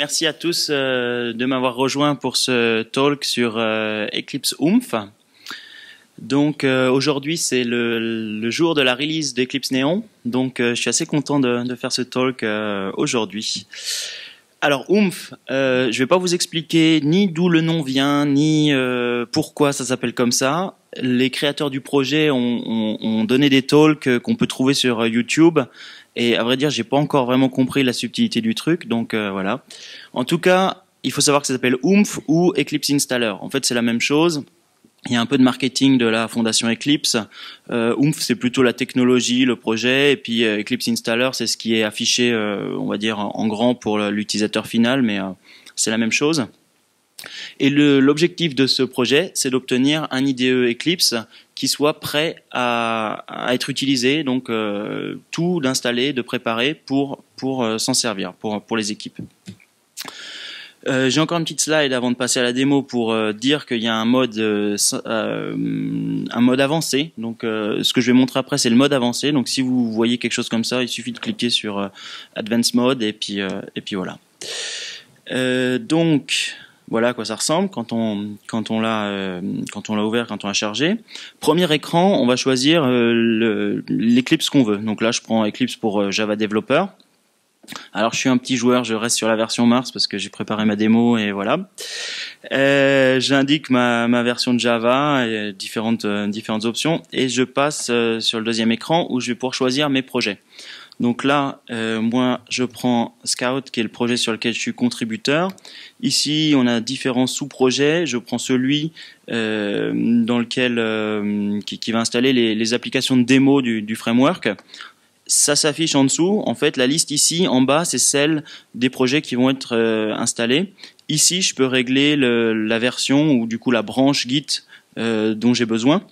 Merci à tous euh, de m'avoir rejoint pour ce talk sur euh, Eclipse Oomph. Donc euh, aujourd'hui c'est le, jour de la release d'Eclipse Neon, donc je suis assez content de, faire ce talk aujourd'hui. Alors Oomph, je vais pas vous expliquer ni d'où le nom vient, ni pourquoi ça s'appelle comme ça. Les créateurs du projet ont donné des talks qu'on peut trouver sur YouTube et à vrai dire, j'ai pas encore vraiment compris la subtilité du truc, donc euh, voilà. En tout cas, il faut savoir que ça s'appelle Oomph ou Eclipse Installer. En fait, c'est la même chose. Il y a un peu de marketing de la fondation Eclipse. Euh, Oomph, c'est plutôt la technologie, le projet, et puis euh, Eclipse Installer, c'est ce qui est affiché, euh, on va dire, en grand pour l'utilisateur final, mais c'est la même chose. Et l'objectif de ce projet, c'est d'obtenir un IDE Eclipse qui soit prêt à, être utilisé, donc euh, tout d'installer, de préparer pour, euh, s'en servir, pour, les équipes. Euh, j'ai encore une petite slide avant de passer à la démo pour dire qu'il y a un mode, un mode avancé. Donc, ce que je vais montrer après, c'est le mode avancé. Donc, si vous voyez quelque chose comme ça, il suffit de cliquer sur Advanced Mode et puis et puis voilà. donc, voilà à quoi ça ressemble quand on quand on l'a euh, quand on l'a ouvert, quand on l'a chargé. Premier écran, on va choisir euh, l'Eclipse qu'on veut. Donc là, je prends Eclipse pour euh, Java Developer. Alors je suis un petit joueur, je reste sur la version Mars parce que j'ai préparé ma démo et voilà. J'indique ma, ma version de Java et différentes différentes options et je passe sur le deuxième écran où je vais pouvoir choisir mes projets. Donc là, euh, moi, je prends Scout, qui est le projet sur lequel je suis contributeur. Ici, on a différents sous-projets. Je prends celui euh, dans lequel euh, qui, va installer les, applications de démo du, framework. Ça s'affiche en dessous. En fait, la liste ici, en bas, c'est celle des projets qui vont être installés. Ici, je peux régler la version ou du coup la branche Git dont j'ai besoin.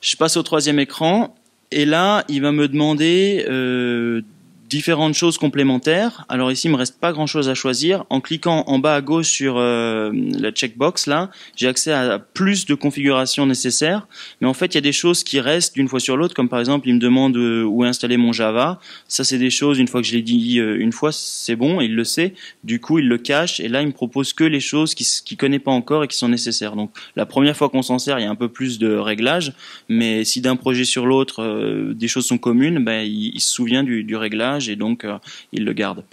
Je passe au troisième écran et là, il va me demander euh, différentes choses complémentaires. Alors ici, il me reste pas grand-chose à choisir. En cliquant en bas à gauche sur euh, la checkbox là, j'ai accès à plus de configurations nécessaires. Mais en fait, il y a des choses qui restent d'une fois sur l'autre, comme par exemple, il me demande euh, où installer mon Java. Ça, c'est des choses. Une fois que je l'ai dit euh, une fois, c'est bon, il le sait. Du coup, il le cache et là, il me propose que les choses qu'il ne connaît pas encore et qui sont nécessaires. Donc, la première fois qu'on s'en sert, il y a un peu plus de réglages. Mais si d'un projet sur l'autre, des choses sont communes, ben, il, se souvient du réglage et donc euh, il le garde.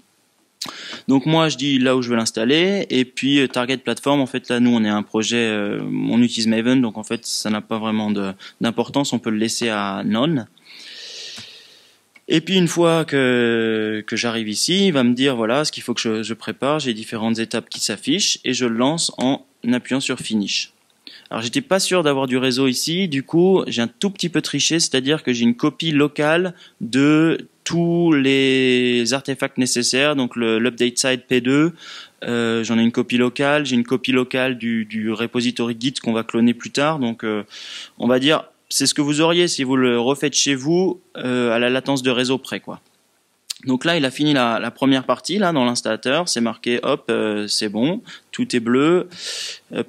Donc moi je dis là où je veux l'installer et puis euh, target platform en fait là nous on est un projet euh, on utilise Maven donc en fait ça n'a pas vraiment d'importance on peut le laisser à none. Et puis une fois que, que j'arrive ici, il va me dire voilà ce qu'il faut que je, je prépare, j'ai différentes étapes qui s'affichent et je le lance en appuyant sur finish. Alors j'étais pas sûr d'avoir du réseau ici, du coup j'ai un tout petit peu triché, c'est-à-dire que j'ai une copie locale de tous les artefacts nécessaires, donc l'update side P2, euh, j'en ai une copie locale, j'ai une copie locale du, du repository Git qu'on va cloner plus tard, donc euh, on va dire c'est ce que vous auriez si vous le refaites chez vous euh, à la latence de réseau près quoi. Donc là, il a fini la, première partie là dans l'installateur. C'est marqué, hop, c'est bon, tout est bleu,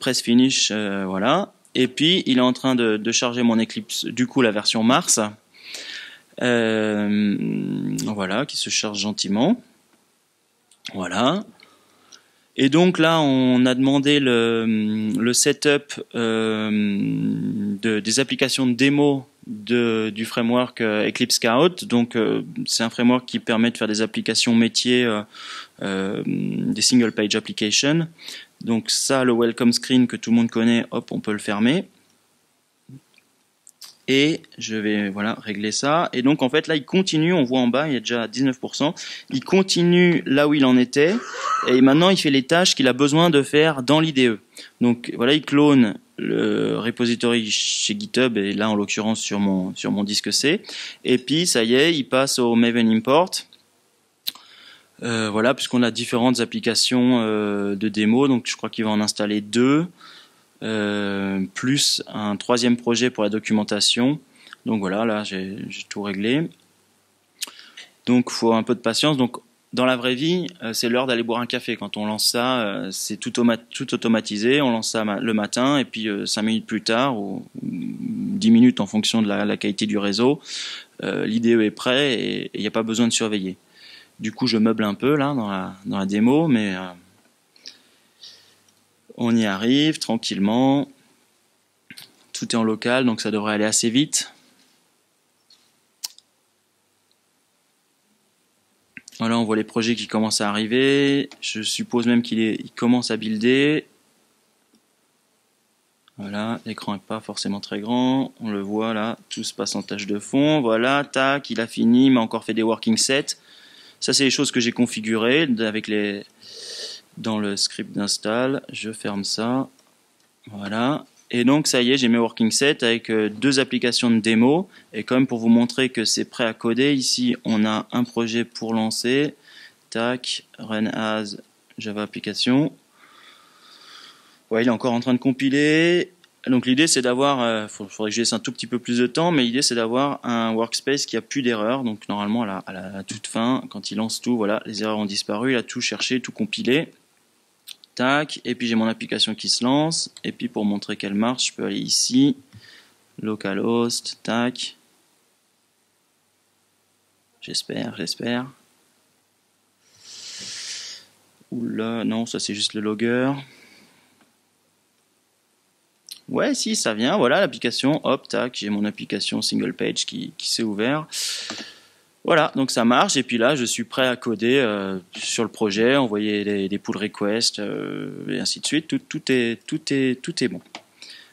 press finish, voilà. Et puis il est en train de, de, charger mon Eclipse, du coup la version Mars. Euh, voilà, qui se charge gentiment. Voilà. Et donc là, on a demandé le, le setup euh, de, des applications de démo de, du framework euh, Eclipse Scout. Donc, euh, c'est un framework qui permet de faire des applications métiers, euh, des single page applications. Donc ça, le welcome screen que tout le monde connaît, hop, on peut le fermer et je vais voilà régler ça. Et donc en fait là il continue on voit en bas il y a déjà 19% il continue là où il en était. Et maintenant il fait les tâches qu'il a besoin de faire dans l'IDE donc voilà il clone le repository chez GitHub et là en l'occurrence sur mon sur mon disque C. Et puis ça y est il passe au Maven import. Euh, voilà puisqu'on a différentes applications euh, de démo. Donc je crois qu'il va en installer deux plus un troisième projet pour la documentation. Donc voilà, là j'ai tout réglé. Donc faut un peu de patience. Donc dans la vraie vie, euh, c'est l'heure d'aller boire un café. Quand on lance ça, euh, c'est tout, automatisé. On lance ça le matin et puis cinq minutes plus tard ou dix minutes en fonction de la, qualité du réseau, l'IDE est prêt et il n'y a pas besoin de surveiller. Du coup, je meuble un peu là dans la, dans la démo, mais euh, on y arrive tranquillement. Tout est en local, donc ça devrait aller assez vite. Voilà, on voit les projets qui commencent à arriver. Je suppose même qu'il commence à builder. Voilà, l'écran n'est pas forcément très grand. On le voit là, tout se passe en tâche de fond. Voilà, tac, il a fini, il m'a encore fait des working sets. Ça, c'est les choses que j'ai configurées avec les dans le script d'install. Je ferme ça. Voilà. Et donc, ça y est, j'ai mes working sets avec euh, deux applications de démo. Et comme pour vous montrer que c'est prêt à coder, ici, on a un projet pour lancer. Tac, run as Java application. Ouais, il est encore en train de compiler. Donc l'idée c'est d'avoir, il euh, faudrait que je laisse un tout petit peu plus de temps, mais l'idée c'est d'avoir un workspace qui a plus d'erreurs. Donc normalement à la, à la, toute fin, quand il lance tout, voilà, les erreurs ont disparu, il a tout cherché, tout compilé. Tac, et puis j'ai mon application qui se lance. Et puis pour montrer qu'elle marche, je peux aller ici, localhost, tac. J'espère, j'espère. Oula, non, ça c'est juste le logger. Ouais, si, ça vient. Voilà l'application. Hop, tac, j'ai mon application single page qui, s'est ouvert. Voilà, donc ça marche. Et puis là, je suis prêt à coder euh, sur le projet, envoyer des, pull requests euh, et ainsi de suite. Tout, tout, est, tout, est, tout est bon.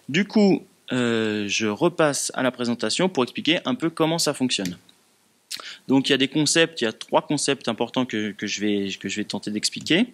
Du coup, euh, je repasse à la présentation pour expliquer un peu comment ça fonctionne. Donc il y a des concepts, il y a trois concepts importants que, que je, vais, que je vais tenter d'expliquer.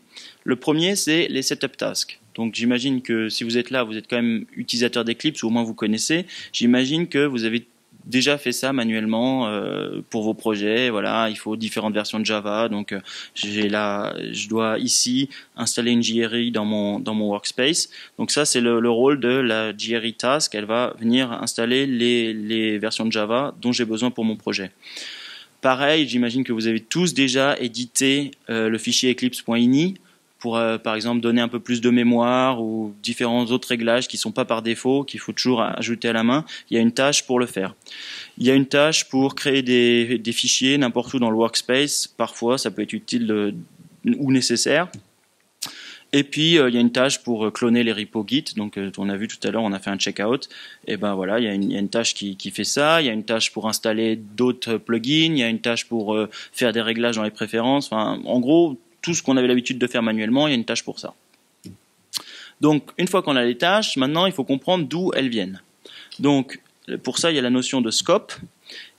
Le premier, c'est les setup tasks. Donc j'imagine que si vous êtes là, vous êtes quand même utilisateur d'Eclipse, ou au moins vous connaissez. J'imagine que vous avez déjà fait ça manuellement euh, pour vos projets. Voilà, il faut différentes versions de Java. Donc euh, je dois ici installer une JRE dans mon workspace. Donc ça c'est le, le, rôle de la JRE task. Elle va venir installer les les versions de Java dont j'ai besoin pour mon projet. Pareil, j'imagine que vous avez tous déjà édité euh, le fichier eclipse.ini pour, euh, par exemple, donner un peu plus de mémoire ou différents autres réglages qui sont pas par défaut, qu'il faut toujours ajouter à la main. Il y a une tâche pour le faire. Il y a une tâche pour créer des, fichiers n'importe où dans le workspace. Parfois, ça peut être utile ou nécessaire. Et puis euh, il y a une tâche pour euh, cloner les repos Git. Donc on a vu tout à l'heure, on a fait un checkout. Et ben voilà, il y, a une, tâche qui, qui, fait ça. Il y a une tâche pour installer d'autres plugins. Il y a une tâche pour faire des réglages dans les préférences. Enfin, en gros, tout ce qu'on avait l'habitude de faire manuellement, il y a une tâche pour ça. Donc une fois qu'on a les tâches, maintenant il faut comprendre d'où elles viennent. Donc pour ça, il y a la notion de scope.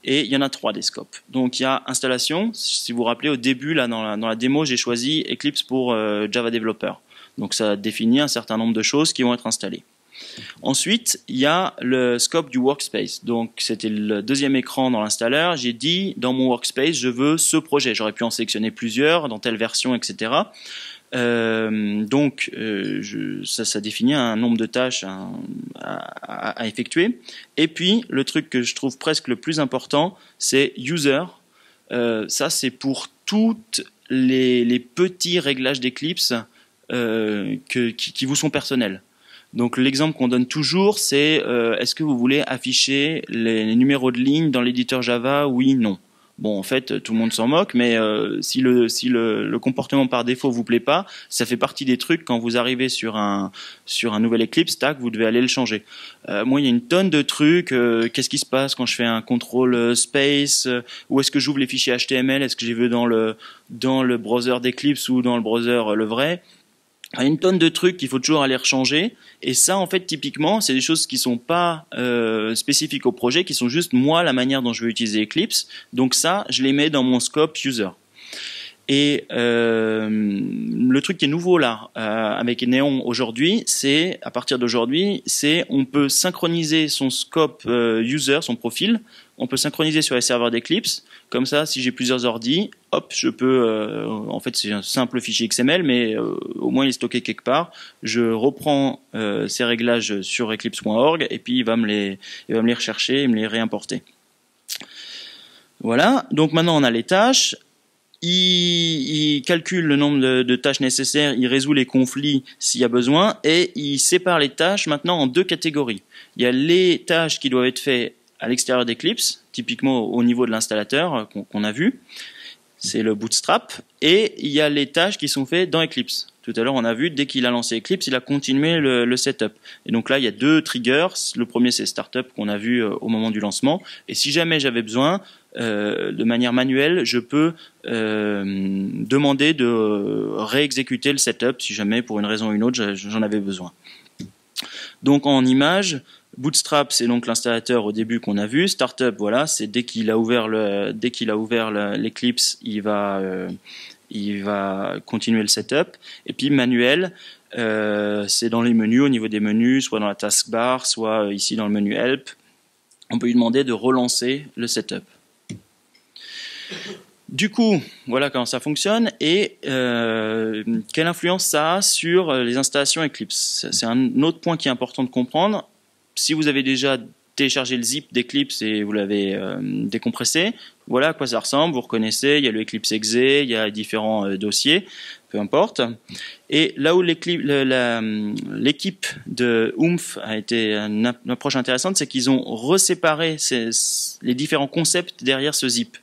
Et il y en a trois des scopes. Donc il y a installation. Si vous vous rappelez, au début, là, dans la, dans la démo, j'ai choisi Eclipse pour euh, Java Developer. Donc ça définit un certain nombre de choses qui vont être installées. Ensuite, il y a le scope du workspace. Donc c'était le deuxième écran dans l'installeur. J'ai dit dans mon workspace, je veux ce projet. J'aurais pu en sélectionner plusieurs, dans telle version, etc. Euh, donc, euh, ça, définit un nombre de tâches à, effectuer. Et puis, le truc que je trouve presque le plus important, c'est user. Euh, ça, c'est pour toutes les, petits réglages d'Eclipse qui, vous sont personnels. Donc l'exemple qu'on donne toujours, c'est euh, est-ce que vous voulez afficher les, numéros de ligne dans l'éditeur Java? Oui, non. Bon, en fait, tout le monde s'en moque, mais euh, si, le, si le, le, comportement par défaut vous plaît pas, ça fait partie des trucs quand vous arrivez sur un sur un nouvel Eclipse, tac, vous devez aller le changer. Euh, moi, il y a une tonne de trucs. Euh, qu'est-ce qui se passe quand je fais un contrôle space Où est-ce que j'ouvre les fichiers HTML Est-ce que j'y veux dans le dans le browser d'Eclipse ou dans le browser le vrai? A une tonne de trucs qu'il faut toujours aller rechanger. Et ça, en fait, typiquement, c'est des choses qui sont pas euh, spécifiques au projet, qui sont juste moi la manière dont je veux utiliser Eclipse. Donc ça, je les mets dans mon scope user. Et euh, le truc qui est nouveau là euh, avec Neon aujourd'hui, c'est à partir d'aujourd'hui, c'est on peut synchroniser son scope euh, user, son profil, on peut synchroniser sur les serveurs d'Eclipse. Comme ça, si j'ai plusieurs ordi, hop, je peux. En fait, c'est un simple fichier XML, mais au moins il est stocké quelque part. Je reprends ces réglages sur eclipse.org et puis il va me les, il va me les rechercher et me les réimporter. Voilà. Donc maintenant on a les tâches il, calcule le nombre de, tâches nécessaires, il résout les conflits s'il y a besoin, et il sépare les tâches maintenant en deux catégories. Il y a les tâches qui doivent être faites à l'extérieur d'Eclipse, typiquement au niveau de l'installateur qu'on a vu. c'est le bootstrap, et il y a les tâches qui sont faites dans Eclipse. Tout à l'heure, on a vu, dès qu'il a lancé Eclipse, il a continué le, setup. Et donc là, il y a deux triggers. Le premier, c'est Startup qu'on a vu euh, au moment du lancement. Et si jamais j'avais besoin, euh, de manière manuelle, je peux euh, demander de réexécuter le setup si jamais, pour une raison ou une autre, j'en avais besoin. Donc en image, Bootstrap, c'est donc l'installateur au début qu'on a vu. Startup, voilà, c'est dès qu'il a ouvert le, l'Eclipse, il va, il va continuer le setup. Et puis manuel, euh, c'est dans les menus, au niveau des menus, soit dans la taskbar, soit euh, ici dans le menu Help. On peut lui demander de relancer le setup. Du coup, voilà comment ça fonctionne et euh, quelle influence ça a sur les installations Eclipse? C'est un autre point qui est important de comprendre. Si vous avez déjà téléchargé le zip d'Eclipse et vous l'avez décompressé, voilà à quoi ça ressemble, vous reconnaissez, il y a le Eclipse Exe, il y a différents euh, dossiers, peu importe. Et là où l'équipe de Oomph a été une approche intéressante, c'est qu'ils ont reséparé les différents concepts derrière ce zip.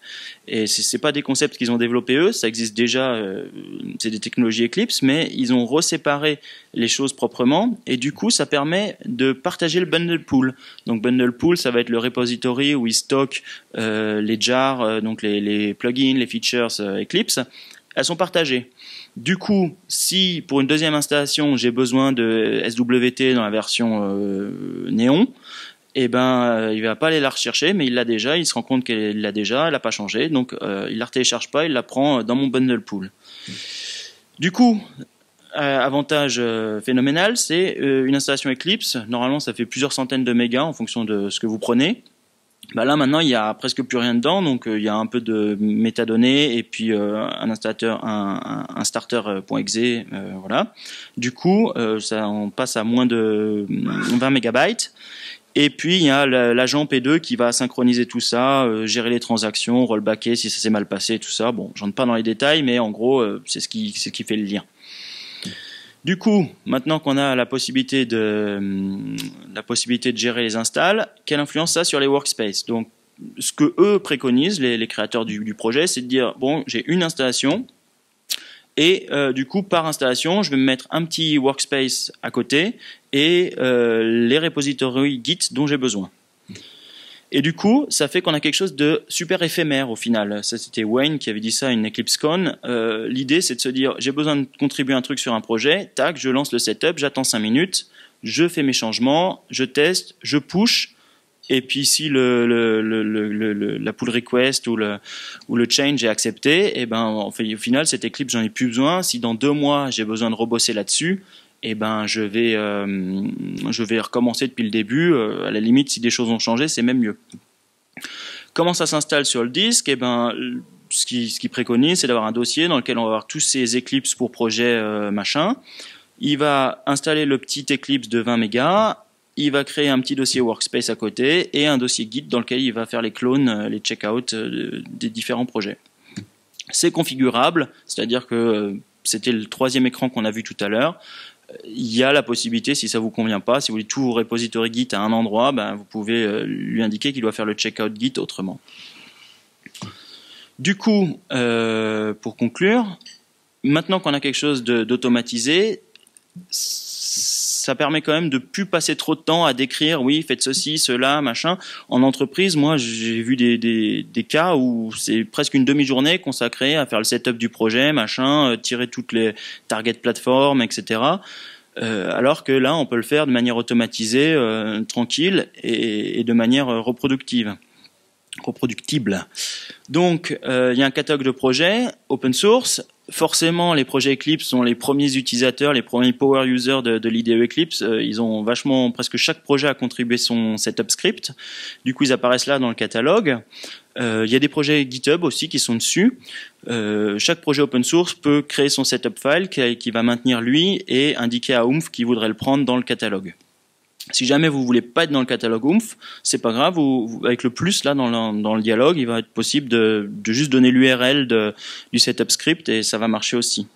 Et c'est pas des concepts qu'ils ont développés eux, ça existe déjà, euh, c'est des technologies Eclipse, mais ils ont reséparé les choses proprement, et du coup, ça permet de partager le bundle pool. Donc bundle pool, ça va être le repository où ils stockent euh, les jars, euh, donc les, plugins, les features Eclipse. Elles sont partagées. Du coup, si pour une deuxième installation j'ai besoin de SWT dans la version euh, néon, eh ben euh, il va pas aller la rechercher, mais il l'a déjà, il se rend compte qu'elle l'a déjà, elle n'a pas changé, donc euh, il la télécharge pas, il la prend dans mon bundle pool. Du coup, avantage phénoménal, c'est une installation Eclipse. Normalement, ça fait plusieurs centaines de mégas en fonction de ce que vous prenez. Bah là maintenant il y a presque plus rien dedans, donc euh, il y a un peu de métadonnées et puis euh, un installateur, un, un, starter.exe, euh, voilà. Du coup, ça on passe à moins de 20 mégabytes. Et puis il y a l'agent P2 qui va synchroniser tout ça, gérer les transactions, rollbacker si ça s'est mal passé, tout ça. Bon, j'entre pas dans les détails, mais en gros c'est ce qui, ce qui fait le lien. Du coup, maintenant qu'on a la possibilité de la possibilité de gérer les installs, quelle influence ça a sur les workspaces? Donc, ce que eux préconisent, les, créateurs du, projet, c'est de dire bon, j'ai une installation et euh, du coup, par installation, je vais me mettre un petit workspace à côté et euh, les repositories Git dont j'ai besoin. Et du coup, ça fait qu'on a quelque chose de super éphémère au final. Ça, c'était Wayne qui avait dit ça à une EclipseCon. Euh, L'idée, c'est de se dire, j'ai besoin de contribuer un truc sur un projet, tac, je lance le setup, j'attends 5 minutes, je fais mes changements, je teste, je push, et puis si le, la pull request ou le, change est accepté, et eh ben, au final, cette Eclipse, j'en ai plus besoin. Si dans deux mois, j'ai besoin de rebosser là-dessus, eh ben je vais euh, je vais recommencer depuis le début. Euh, à la limite, si des choses ont changé, c'est même mieux. Comment ça s'installe sur le disque? Eh ben ce qui, ce qui préconise, c'est d'avoir un dossier dans lequel on va avoir tous ces Eclipse pour projet euh, machin. Il va installer le petit Eclipse de 20 mégas. Il va créer un petit dossier workspace à côté et un dossier Git dans lequel il va faire les clones, les checkouts des différents projets. C'est configurable, c'est-à-dire que c'était le troisième écran qu'on a vu tout à l'heure il y a la possibilité, si ça vous convient pas, si vous voulez tout vos repository Git à un endroit, ben, vous pouvez euh, lui indiquer qu'il doit faire le checkout Git autrement. Du coup, euh, pour conclure, maintenant qu'on a quelque chose d'automatisé, ça permet quand même de plus passer trop de temps à décrire, oui, faites ceci, cela, machin. En entreprise, moi, j'ai vu des, cas où c'est presque une demi-journée consacrée à faire le setup du projet, machin, euh, tirer toutes les target plateformes, etc. Euh, alors que là, on peut le faire de manière automatisée, euh, tranquille et, de manière reproductive reproductible. Donc, il y a un catalogue de projets open source forcément, les projets Eclipse sont les premiers utilisateurs, les premiers power users de, de l'IDE Eclipse. Euh, ils ont vachement, presque chaque projet a contribué son setup script. Du coup, ils apparaissent là dans le catalogue. Euh, il y a des projets GitHub aussi qui sont dessus. Euh, chaque projet open source peut créer son setup file qui, va maintenir lui et indiquer à Oomph qui voudrait le prendre dans le catalogue. Si jamais vous voulez pas être dans le catalogue Oomph, c'est pas grave. Avec le plus là dans le, dialogue, il va être possible de, de juste donner l'URL du setup script et ça va marcher aussi.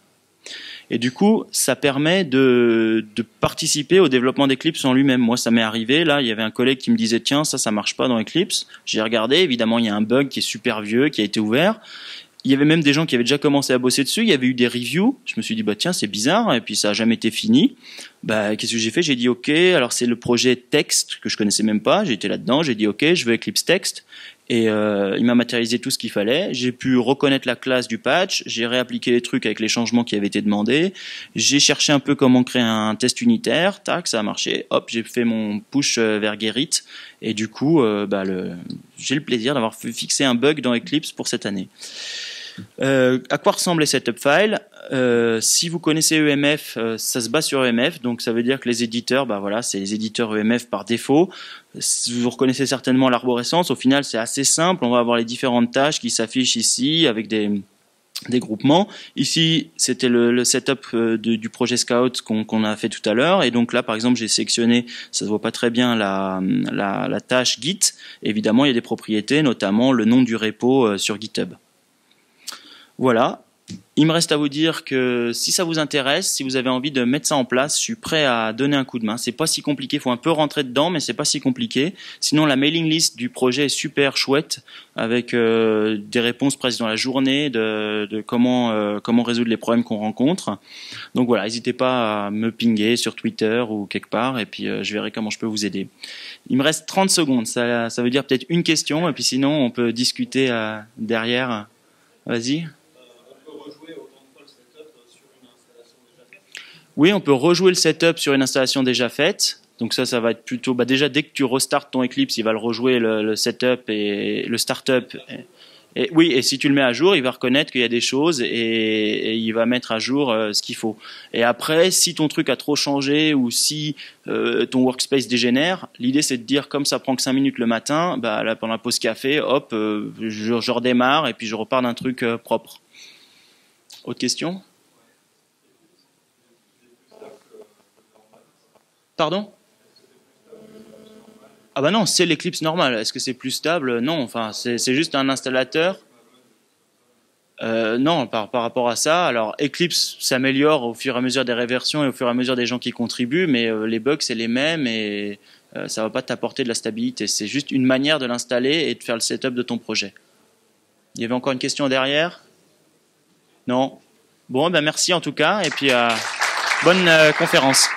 Et du coup, ça permet de, de participer au développement d'Eclipse en lui-même. Moi, ça m'est arrivé. Là, il y avait un collègue qui me disait tiens, ça, ça marche pas dans Eclipse. J'ai regardé. Évidemment, il y a un bug qui est super vieux, qui a été ouvert il y avait même des gens qui avaient déjà commencé à bosser dessus. Il y avait eu des reviews. Je me suis dit bah tiens c'est bizarre et puis ça a jamais été fini. Bah qu'est-ce que j'ai fait? J'ai dit ok. Alors c'est le projet Text que je connaissais même pas. Été là-dedans. J'ai dit ok je veux Eclipse Text et euh, il m'a matérialisé tout ce qu'il fallait. J'ai pu reconnaître la classe du patch. J'ai réappliqué les trucs avec les changements qui avaient été demandés. J'ai cherché un peu comment créer un test unitaire. Tac ça a marché. Hop j'ai fait mon push euh, vers Gerrit et du coup euh, bah, j'ai le plaisir d'avoir fixé un bug dans Eclipse pour cette année. Euh, à quoi ressemble les setup files euh, Si vous connaissez EMF, euh, ça se base sur EMF, donc ça veut dire que les éditeurs, bah voilà, c'est les éditeurs EMF par défaut. Vous reconnaissez certainement l'arborescence. Au final, c'est assez simple. On va avoir les différentes tâches qui s'affichent ici avec des groupements. Ici, c'était le, setup du projet Scout qu'on a fait tout à l'heure. Et donc là, par exemple, j'ai sélectionné, ça se voit pas très bien, la, tâche Git. Évidemment, il y a des propriétés, notamment le nom du repo sur GitHub. Voilà. Il me reste à vous dire que si ça vous intéresse, si vous avez envie de mettre ça en place, je suis prêt à donner un coup de main. C'est pas si compliqué, faut un peu rentrer dedans, mais c'est pas si compliqué. Sinon, la mailing list du projet est super chouette, avec euh, des réponses presque dans la journée de, comment euh, comment résoudre les problèmes qu'on rencontre. Donc voilà, n'hésitez pas à me pinguer sur Twitter ou quelque part, et puis euh, je verrai comment je peux vous aider. Il me reste 30 secondes, ça, ça veut dire peut-être une question, et puis sinon on peut discuter derrière. Vas-y. Oui, on peut rejouer le setup sur une installation déjà faite. Donc ça, ça va être plutôt. Bah déjà, dès que tu restartes ton Eclipse, il va le rejouer le, setup et le startup. Et, oui, et si tu le mets à jour, il va reconnaître qu'il y a des choses et, il va mettre à jour euh, ce qu'il faut. Et après, si ton truc a trop changé ou si euh, ton workspace dégénère, l'idée c'est de dire comme ça prend que 5 minutes le matin, bah pendant la pause café, hop, euh, je, redémarre et puis je repars d'un truc propre. Autre question? Ah bah non, c'est l'Eclipse normal. Est-ce que c'est plus stable? Non, enfin, c'est juste un installateur. Euh, non, par, par, rapport à ça, alors Eclipse s'améliore au fur et à mesure des réversions et au fur et à mesure des gens qui contribuent, mais euh, les bugs c'est les mêmes et euh, ça va pas t'apporter de la stabilité. C'est juste une manière de l'installer et de faire le setup de ton projet. Il y avait encore une question derrière? Non? Bon, ben merci en tout cas et puis bonne conférence.